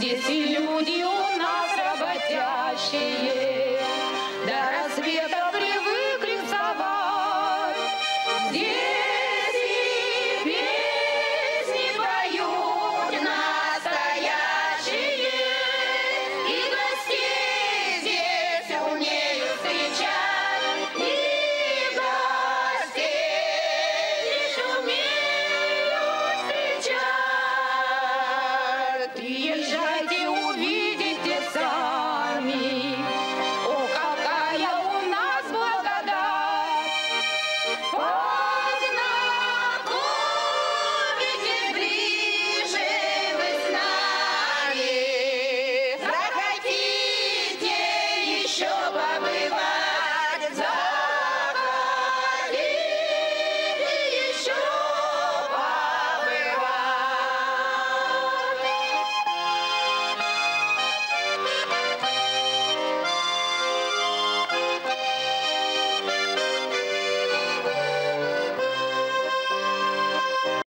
Дети люди у нас работящие. Приезжайте, увидите сами. О, какая у нас благодать!